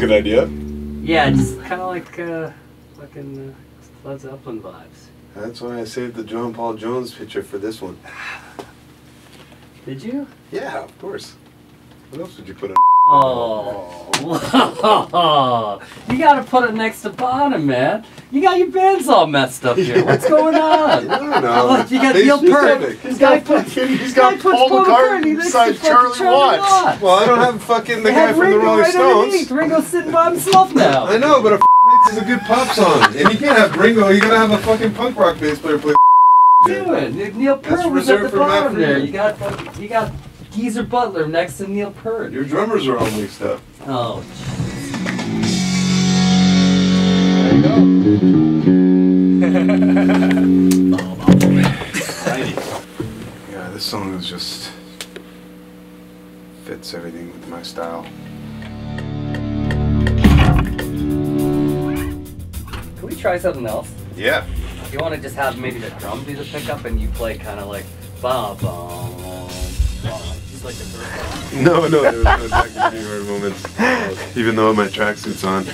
good idea. Yeah, just kind of like uh, fucking uh, Led Zeppelin vibes. That's why I saved the John Paul Jones picture for this one. Did you? Yeah, of course. What else would you put on? Oh, you gotta put it next to bottom, man. You got your bands all messed up here. What's going on? I don't know. You got Neil Peart. This guy put, He's got Paul McCartney beside fucking Charlie Watts. Well, I don't have fucking the They guy from the Rolling right Stones. underneath. Ringo's sitting by himself now. I know, but a f- is a good pop song, and you can't have Ringo. You gotta have a fucking punk rock bass player play. doing? Neil Peart was at the bottom there. You got you got Geezer Butler next to Neil Peart. Your drummers are all mixed up. Oh, There you go. Yeah, this song is just fits everything with my style. can we try something else? Yeah. You want to just have maybe the drum do the pickup and you play kind of like ba ba ba, just like the first one. No, no, there was no Zack New York moments. Even though my tracksuit's on.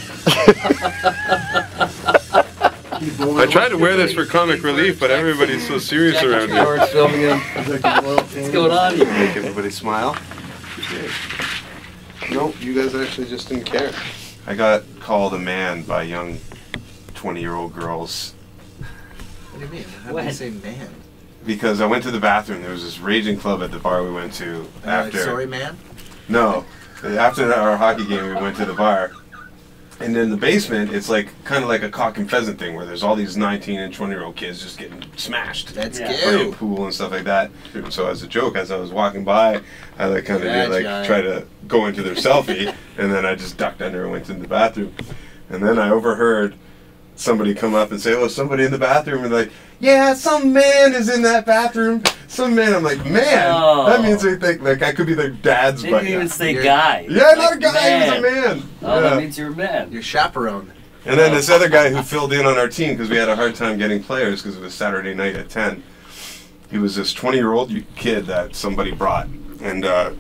I tried to wear this for comic relief, but everybody's so serious around here. George filming him. What's going on here? Make everybody smile. Nope, you guys actually just didn't care. I got called a man by young 20 year old girls What do you mean? How do you say man? Because I went to the bathroom. There was this raging club at the bar we went to And you're like, after. sorry, man. No, after our hockey game, we went to the bar. And in the basement, it's like kind of like a cock and pheasant thing where there's all these 19 and 20 year old kids just getting smashed. Let's Yeah. playing pool and stuff like that. So as a joke, as I was walking by, I like kind of did like giant. try to go into their selfie, and then I just ducked under and went into the bathroom. And then I overheard somebody come up and say, "Oh, somebody in the bathroom," and like, "Yeah, some man is in that bathroom." Some man. I'm like, man. Oh. That means they think like I could be their dad's They buddy. didn't even say You're- guy. Yeah, not a Like, guy. He was a man. man. Oh, Yeah. that means you're a man. Your chaperone. And then this other guy who filled in on our team because we had a hard time getting players because it was Saturday night at 10. He was this 20 year old kid that somebody brought. And uh,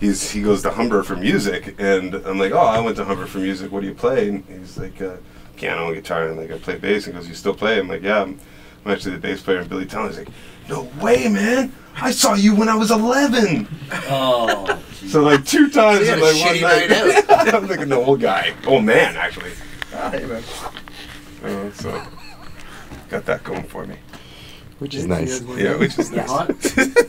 he's he goes to Humber for music. And I'm like, oh, I went to Humber for music. What do you play? And he's like, uh, piano and guitar. And like, I play bass. And he goes, you still play? I'm like, yeah, I'm, I'm actually the bass player in Billy Talent. He's like, no way, man. I saw you when I was 11. Oh, So like two times in like one shitty night. night I'm like an old guy, old man actually. Hey, man. Uh, so got that going for me. Which is nice. Yeah, which is nice. hunt?